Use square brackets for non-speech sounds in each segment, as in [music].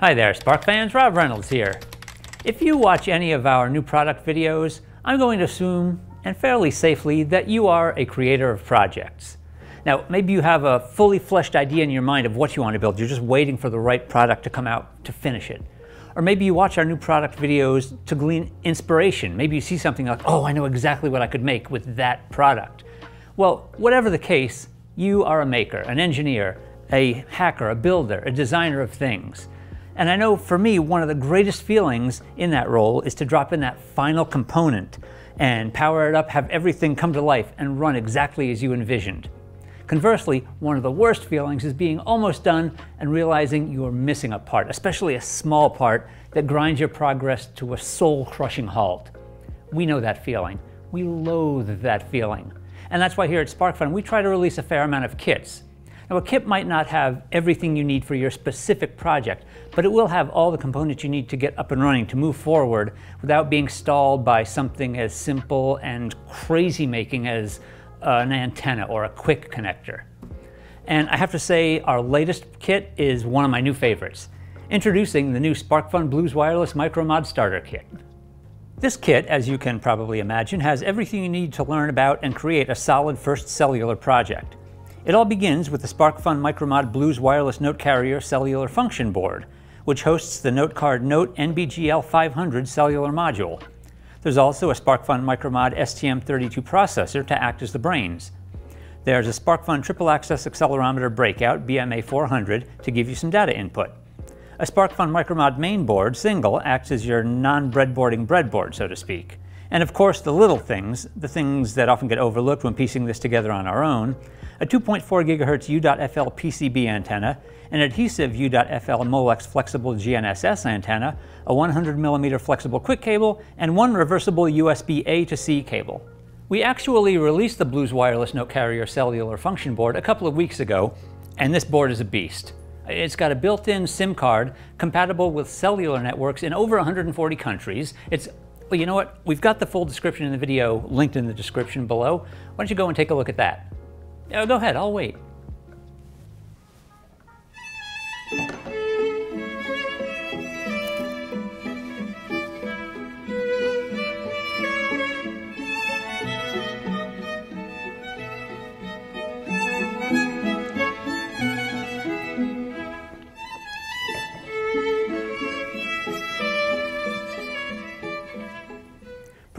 Hi there, Spark fans, Rob Reynolds here. If you watch any of our new product videos, I'm going to assume, and fairly safely, that you are a creator of projects. Now, maybe you have a fully fleshed idea in your mind of what you want to build. You're just waiting for the right product to come out to finish it. Or maybe you watch our new product videos to glean inspiration. Maybe you see something like, oh, I know exactly what I could make with that product. Well, whatever the case, you are a maker, an engineer, a hacker, a builder, a designer of things. And I know for me, one of the greatest feelings in that role is to drop in that final component and power it up, have everything come to life and run exactly as you envisioned. Conversely, one of the worst feelings is being almost done and realizing you are missing a part, especially a small part that grinds your progress to a soul-crushing halt. We know that feeling. We loathe that feeling. And that's why here at SparkFun, we try to release a fair amount of kits. Now, a kit might not have everything you need for your specific project, but it will have all the components you need to get up and running to move forward without being stalled by something as simple and crazy making as an antenna or a Qwiic connector. And I have to say, our latest kit is one of my new favorites. Introducing the new SparkFun Blues Wireless MicroMod Starter Kit. This kit, as you can probably imagine, has everything you need to learn about and create a solid first cellular project. It all begins with the SparkFun MicroMod Blues Wireless Notecarrier Cellular Function Board, which hosts the NoteCard Note NBGL 500 cellular module. There's also a SparkFun MicroMod STM32 processor to act as the brains. There's a SparkFun Triple Axis Accelerometer Breakout BMA400 to give you some data input. A SparkFun MicroMod mainboard single acts as your non-breadboarding breadboard, so to speak. And of course, the little things, the things that often get overlooked when piecing this together on our own, a 2.4 GHz U.FL PCB antenna, an adhesive U.FL Molex flexible GNSS antenna, a 100 mm flexible Qwiic cable, and one reversible USB A to C cable. We actually released the Blues Wireless Notecarrier cellular function board a couple of weeks ago, and this board is a beast. It's got a built-in SIM card compatible with cellular networks in over 140 countries. It's well, you know what? We've got the full description in the video linked in the description below. Why don't you go and take a look at that? Yeah, go ahead, I'll wait.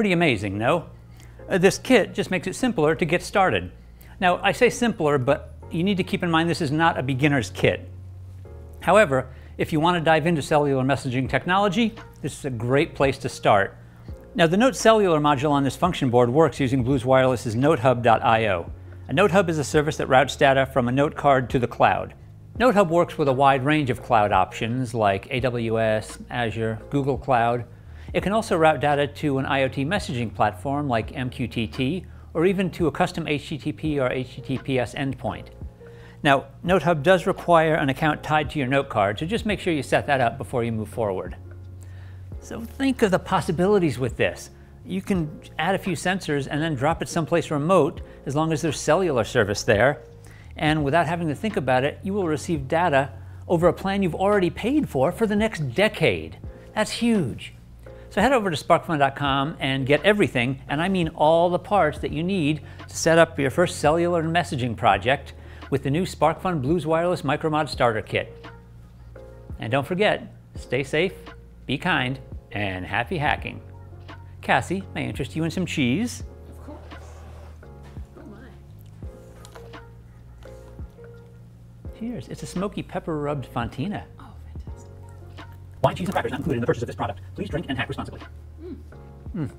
Pretty amazing, no? Uh, this kit just makes it simpler to get started. Now, I say simpler, but you need to keep in mind this is not a beginner's kit. However, if you want to dive into cellular messaging technology, this is a great place to start. Now, the Note Cellular module on this function board works using Blues Wireless's NoteHub.io. A NoteHub is a service that routes data from a note card to the cloud. NoteHub works with a wide range of cloud options like AWS, Azure, Google Cloud. It can also route data to an IoT messaging platform like MQTT or even to a custom HTTP or HTTPS endpoint. Now, NoteHub does require an account tied to your note card, so just make sure you set that up before you move forward. So think of the possibilities with this. You can add a few sensors and then drop it someplace remote as long as there's cellular service there. And without having to think about it, you will receive data over a plan you've already paid for for the next decade. That's huge. So head over to sparkfun.com and get everything, and I mean all the parts that you need to set up your first cellular messaging project with the new SparkFun Blues Wireless MicroMod Starter Kit. And don't forget, stay safe, be kind, and happy hacking. Cassie, may I interest you in some cheese? Of course. Oh my. Cheers. It's a smoky pepper rubbed fontina. Wine, cheese, and crackers not included in the purchase of this product. Please drink and hack responsibly. Mm. Mm.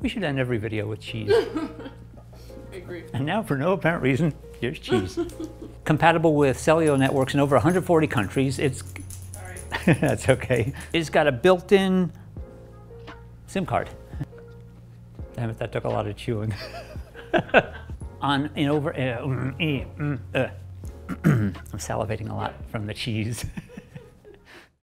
We should end every video with cheese. [laughs] I agree. And now, for no apparent reason, here's cheese. [laughs] Compatible with cellular networks in over 140 countries. It's Sorry. [laughs] that's okay. It's got a built-in SIM card. Damn it, that took a lot of chewing. [laughs] on over. Uh, mm, mm, uh. [clears throat] I'm salivating a lot from the cheese. [laughs]